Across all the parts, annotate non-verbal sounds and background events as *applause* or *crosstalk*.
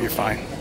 you're fine.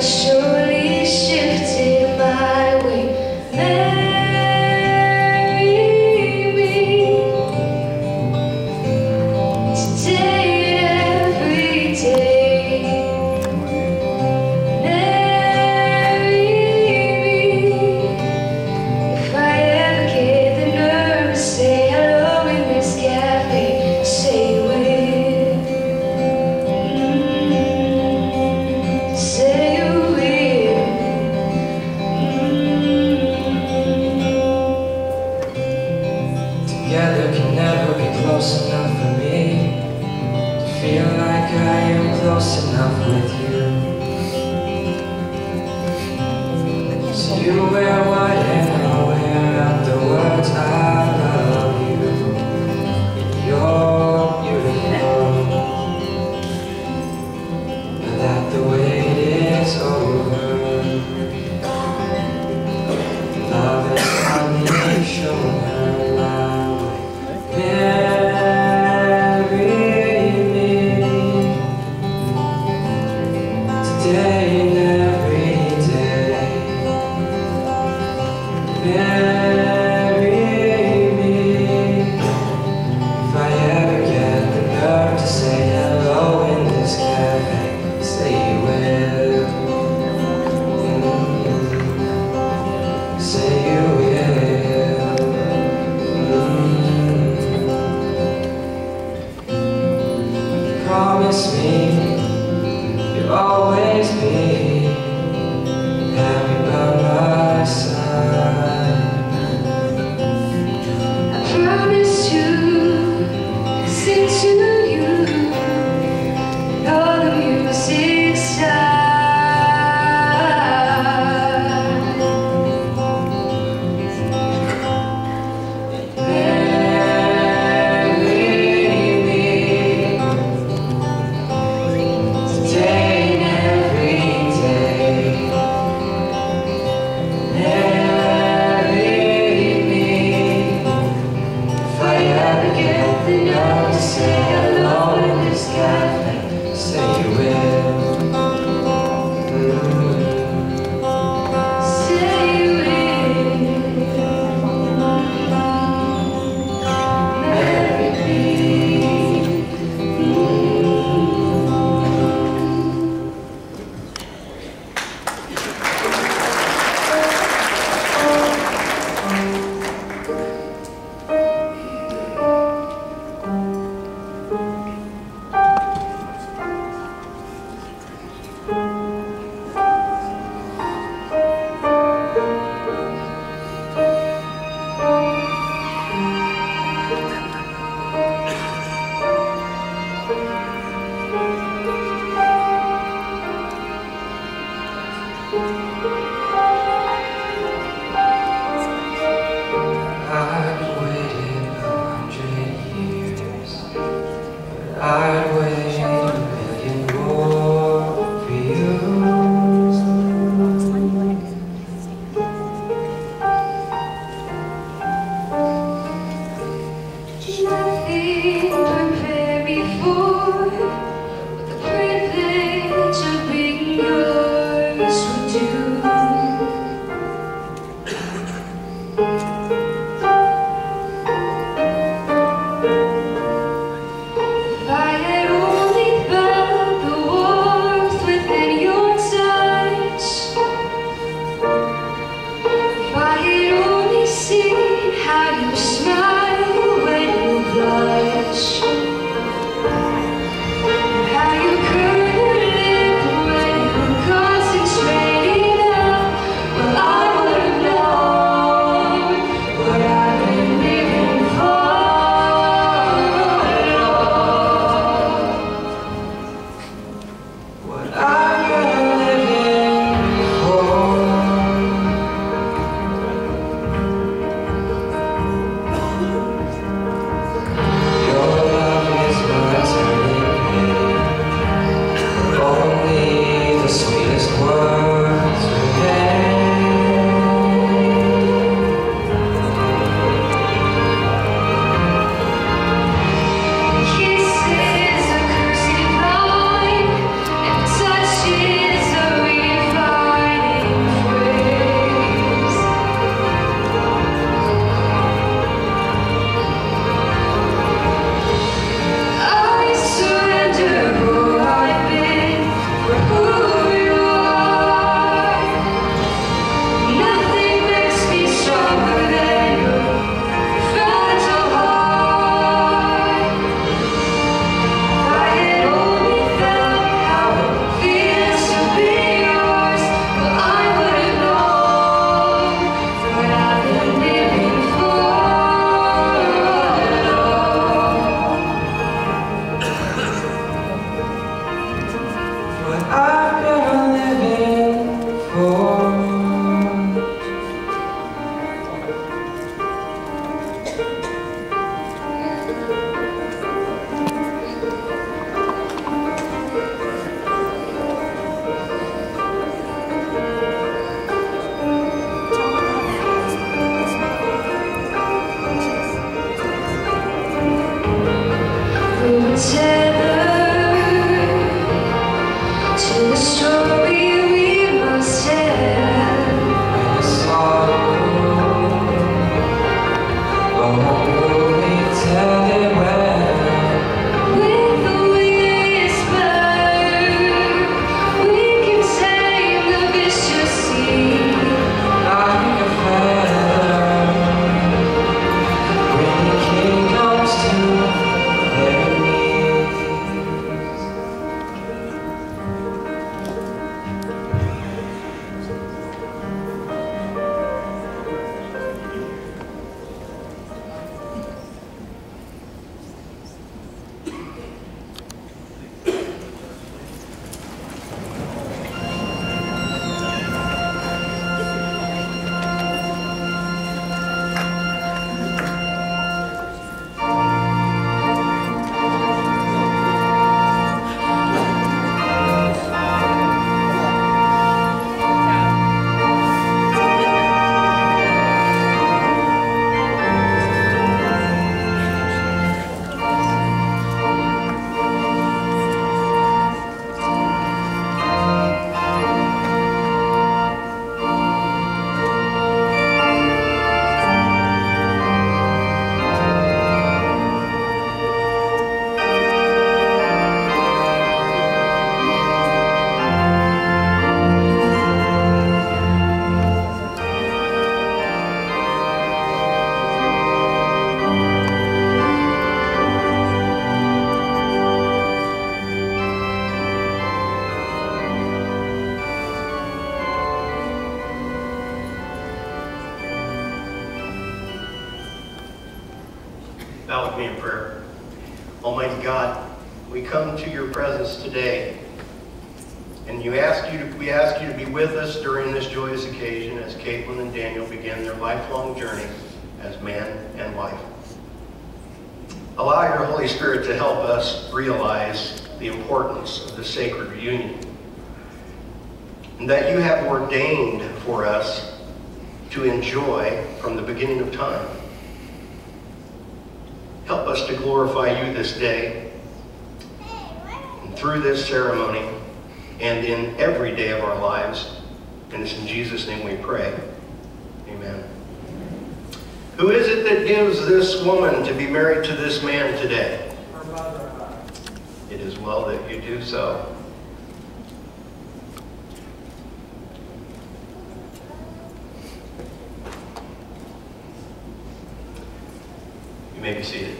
Surely shifted my Help us to glorify you this day and through this ceremony and in every day of our lives. And it's in Jesus' name we pray. Amen. Who is it that gives this woman to be married to this man today? Her mother It is well that you do so. You may be seated.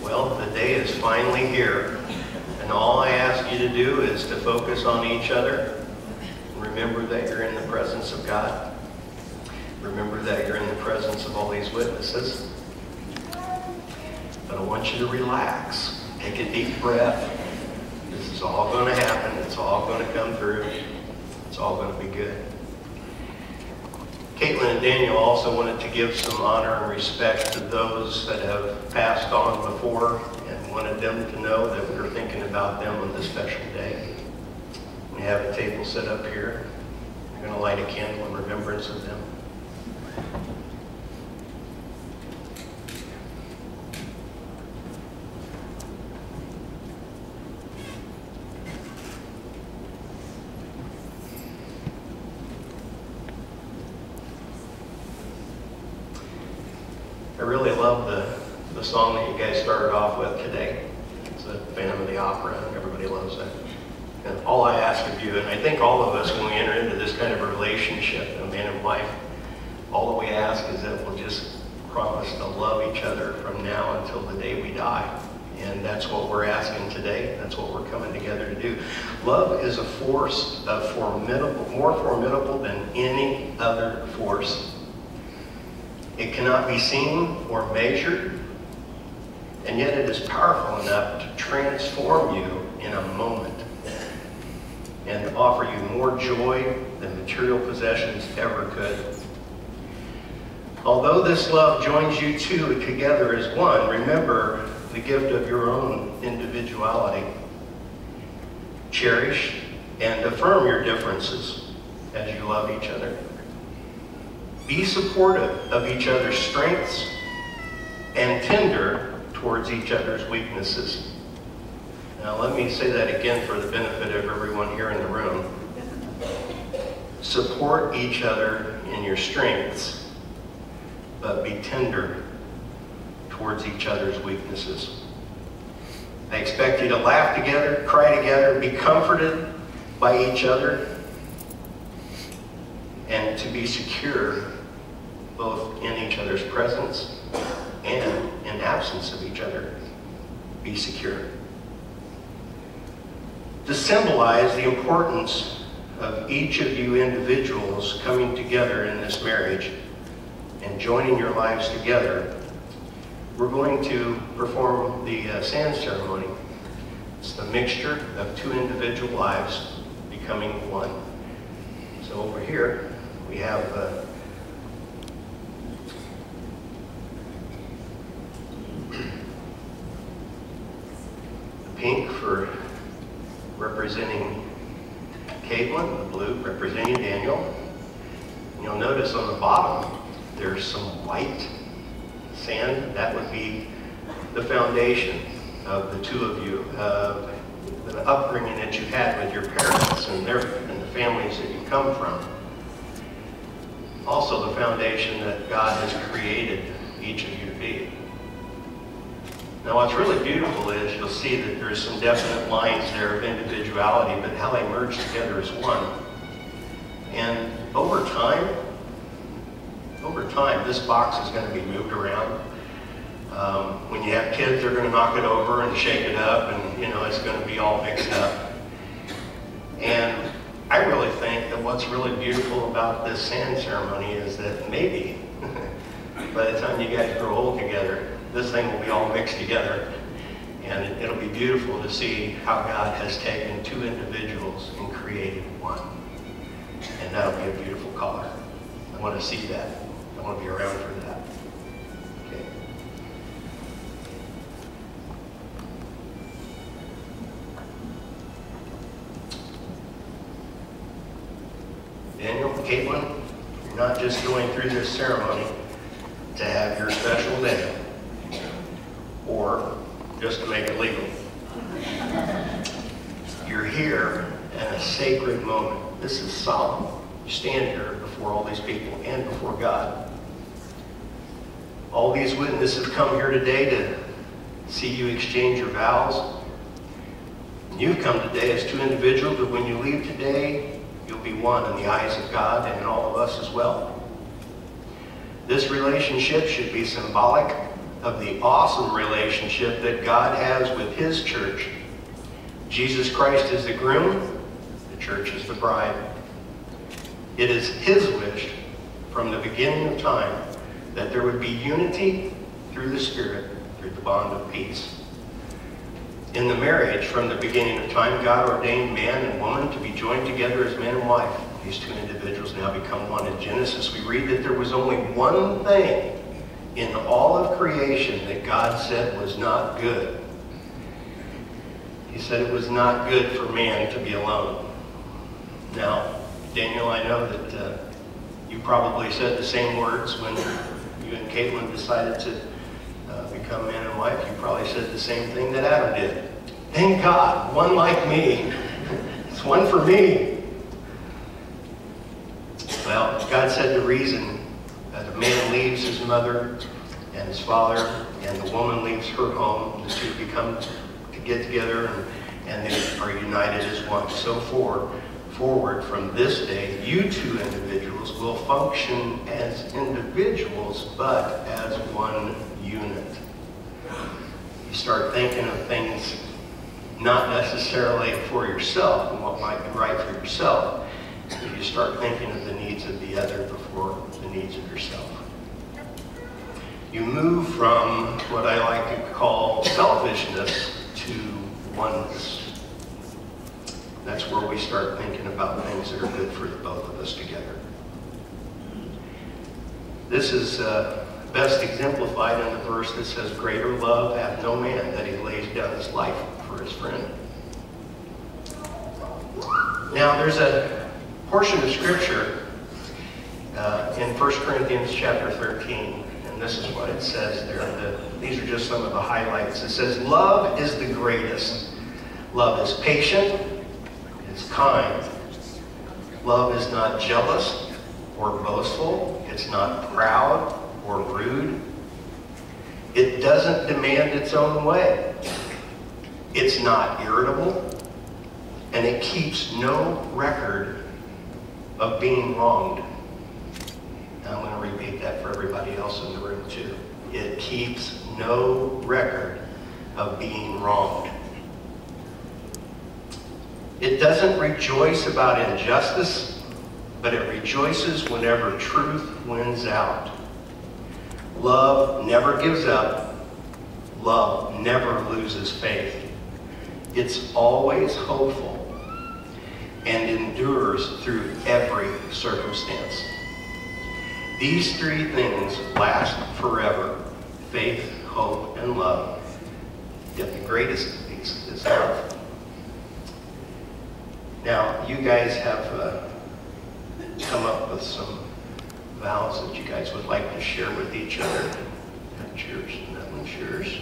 Well, the day is finally here, and all I ask you to do is to focus on each other. Remember that you're in the presence of God. Remember that you're in the presence of all these witnesses. But I want you to relax. Take a deep breath. This is all going to happen. It's all going to come through. It's all going to be good. Caitlyn and Daniel also wanted to give some honor and respect to those that have passed on before and wanted them to know that we are thinking about them on this special day. We have a table set up here. We're going to light a candle in remembrance of them. I really love the, the song that you guys started off with today. It's the Phantom of the Opera, and everybody loves it. And all I ask of you, and I think all of us, when we enter into this kind of a relationship, a man and wife, all that we ask is that we'll just promise to love each other from now until the day we die. And that's what we're asking today. That's what we're coming together to do. Love is a force of formidable, more formidable than any other force. It cannot be seen or measured, and yet it is powerful enough to transform you in a moment and offer you more joy than material possessions ever could. Although this love joins you two together as one, remember the gift of your own individuality. Cherish and affirm your differences as you love each other. Be supportive of each other's strengths and tender towards each other's weaknesses. Now, let me say that again for the benefit of everyone here in the room. Support each other in your strengths, but be tender towards each other's weaknesses. I expect you to laugh together, cry together, be comforted by each other, and to be secure both in each other's presence and in absence of each other. Be secure. To symbolize the importance of each of you individuals coming together in this marriage and joining your lives together, we're going to perform the uh, sand ceremony. It's the mixture of two individual lives becoming one. So over here, we have uh, the pink for representing Caitlyn, the blue representing Daniel. And you'll notice on the bottom, there's some white sand. That would be the foundation of the two of you, uh, the upbringing that you had with your parents and, their, and the families that you come from. Also the foundation that God has created each of you to be. Now what's really beautiful is you'll see that there's some definite lines there of individuality, but how they merge together as one. And over time, over time, this box is going to be moved around. Um, when you have kids, they're going to knock it over and shake it up, and you know it's going to be all mixed up. And I really think that what's really beautiful about this sand ceremony is that maybe *laughs* by the time you guys grow old together, this thing will be all mixed together. And it- it'll be beautiful to see how God has taken two individuals and created one. And that'll be a beautiful color. I want to see that. I want to be around for that. Okay. Daniel, Caitlyn, you're not just going through this ceremony to have your special day or just to make it legal. You're here at a sacred moment. This is solemn. You stand here before all these people and before God. All these witnesses have come here today to see you exchange your vows. You've come today as two individuals, but when you leave today, you'll be one in the eyes of God and in all of us as well. This relationship should be symbolic of the awesome relationship that God has with His church. Jesus Christ is the groom, the church is the bride. It is His wish from the beginning of time that there would be unity through the Spirit, through the bond of peace. In the marriage, from the beginning of time, God ordained man and woman to be joined together as man and wife. These two individuals now become one. In Genesis, we read that there was only one thing in all of creation that God said was not good. He said it was not good for man to be alone. Now, Daniel, I know that uh, you probably said the same words when you and Caitlyn decided to uh, become man and wife. You probably said the same thing that Adam did. Thank God, one like me. *laughs* It's one for me. Well, God said the reason that a man leaves his mother and his father, and the woman leaves her home, the two become to get together, and, and they are united as one. So forward, forward from this day, you two individuals will function as individuals, but as one unit. You start thinking of things not necessarily for yourself and what might be right for yourself. You start thinking of the needs of the other before the needs of yourself. You move from what I like to call selfishness to oneness. That's where we start thinking about things that are good for the both of us together. This is uh, best exemplified in the verse that says, Greater love hath no man that he lays down his life for his friend. Now, there's a portion of Scripture uh, in 1 Corinthians chapter 13, and this is what it says there. The, these are just some of the highlights. It says, Love is the greatest. Love is patient, it's kind. Love is not jealous or boastful, it's not proud or rude. It doesn't demand its own way. It's not irritable, and it keeps no record of being wronged. Now, I'm going to repeat that for everybody else in the room too. It keeps no record of being wronged. It doesn't rejoice about injustice, but it rejoices whenever truth wins out. Love never gives up. Love never loses faith. It's always hopeful and endures through every circumstance. These three things last forever faith, hope, and love. Yet the greatest is love. Now, you guys have uh, come up with some vows that you guys would like to share with each other. That's yours, and that one's yours.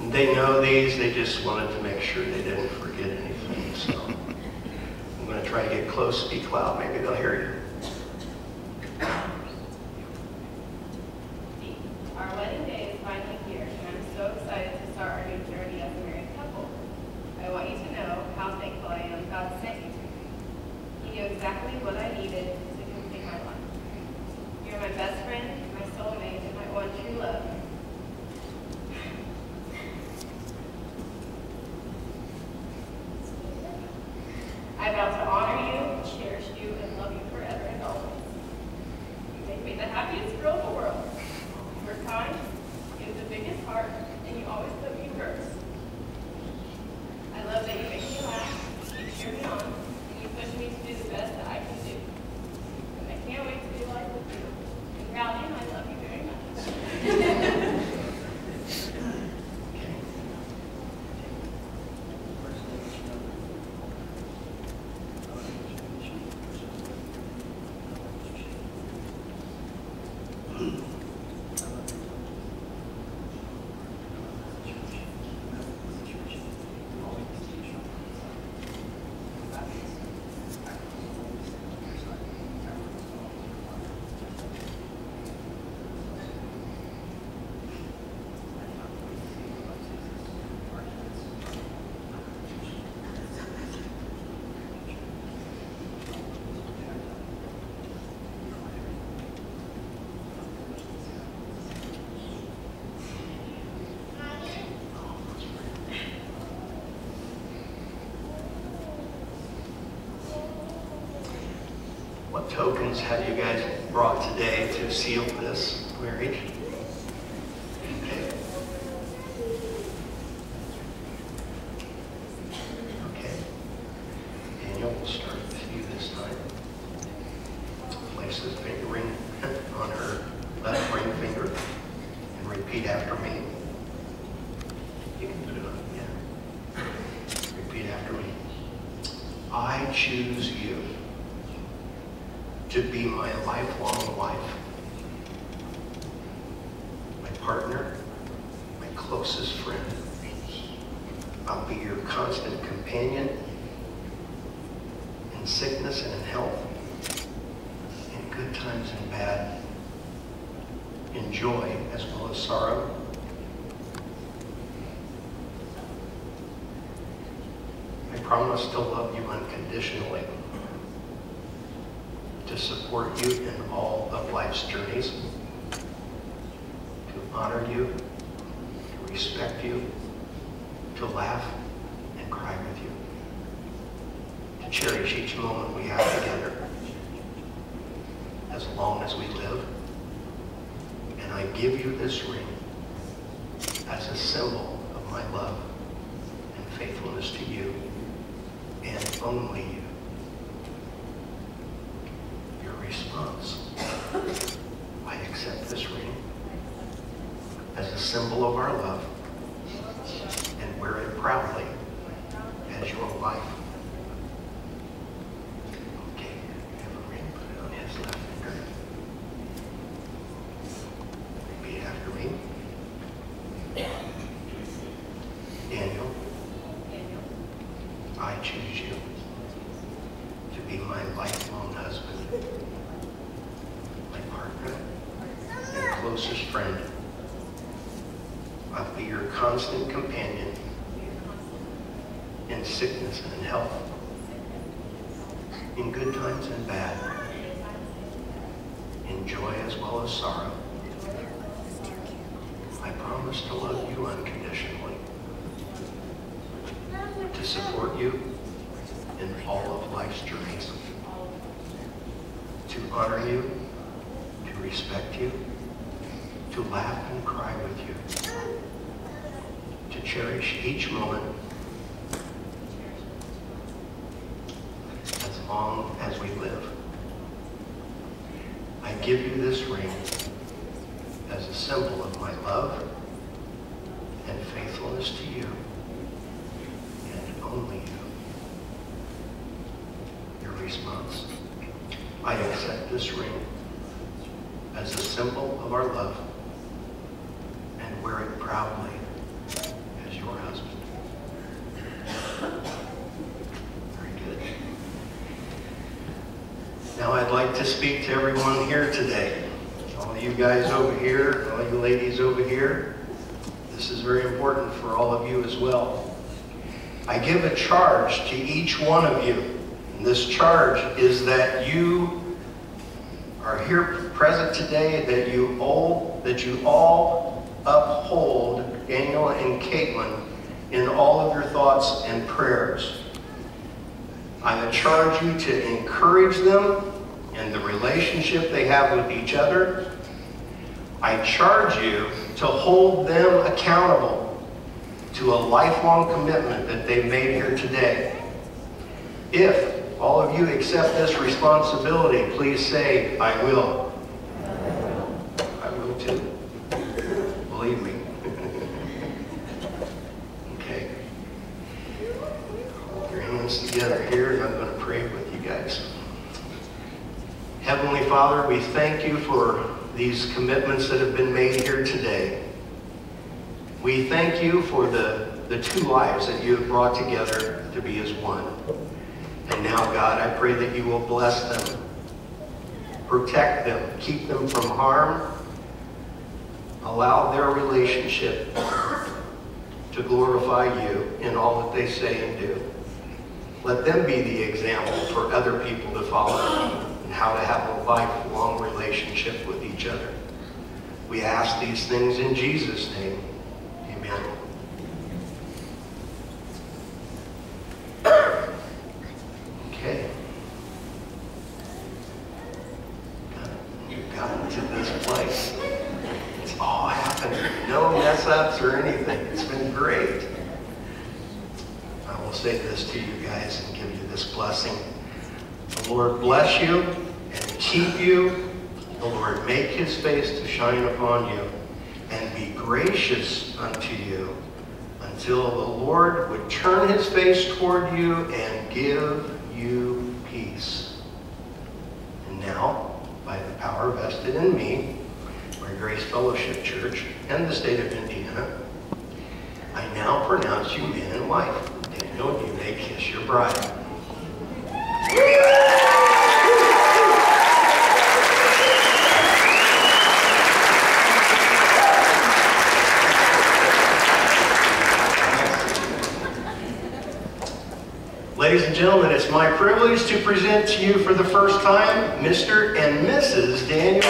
And they know these, they just wanted to make sure they didn't forget anything. So I'm going to try to get close, speak loud, maybe they'll hear you. Tokens have you guys brought today to seal this marriage? Okay. Okay. Daniel, we'll start with you this time. Place this finger ring on her left ring finger and repeat after me. You can put it on, yeah. Repeat after me. I choose you to be my lifelong wife, my partner, my closest friend. I'll be your constant companion in sickness and in health, in good times and bad, in joy as well as sorrow. I promise to love you unconditionally, to support you in all of life's journeys, to honor you, to respect you, to laugh and cry with you, to cherish each moment we have together as long as we live. And I give you this ring as a symbol of my love and faithfulness to you and only you. Your response. I accept this ring as a symbol of our love and wear it proudly as your wife. Okay, have a ring, put it on his left finger. Repeat after me. Daniel, Daniel, I choose you to be my lifelong husband, my partner, and closest friend. I'll be your constant companion in sickness and in health, in good times and bad, in joy as well as sorrow. I promise to love you unconditionally, to support you in all of life's journeys, to honor you, to respect you, to laugh and cry with you, to cherish each moment as long as we live. I give you this ring as a symbol of my love and faithfulness to you and only you. Your response. I accept this ring as a symbol of our love and wear it proudly as your husband. Very good. Now I'd like to speak to everyone here today. All you guys over here, all you ladies over here. This is very important for all of you as well. I give a charge to each one of you. And this charge is that you are here present today, that you all, that you all uphold Daniel and Caitlyn in all of your thoughts and prayers. I charge you to encourage them in the relationship they have with each other. I charge you to hold them accountable to a lifelong commitment that they've made here today. If all of you accept this responsibility, please say, I will. I will too. Believe me. okay. Hold your hands together here, and I'm going to pray with you guys. Heavenly Father, we thank you for these commitments that have been made here today. We thank you for the, the two lives that you have brought together to be as one. And now, God, I pray that you will bless them, protect them, keep them from harm, allow their relationship to glorify you in all that they say and do. Let them be the example for other people to follow how to have a lifelong relationship with each other. We ask these things in Jesus' name. Amen. Okay. place. It's all happened. No mess ups or anything. It's been great. I will say this to you guys and give you this blessing. The Lord bless you and keep you. The Lord make his face to shine upon you and be gracious unto you until the Lord would turn his face toward you and give you peace. And now, by the power vested in me, by Grace Fellowship Church and the state of Indiana, I now pronounce you man and wife. Daniel, you may kiss your bride. Ladies gentlemen, it's my privilege to present to you for the first time Mr. and Mrs. Daniel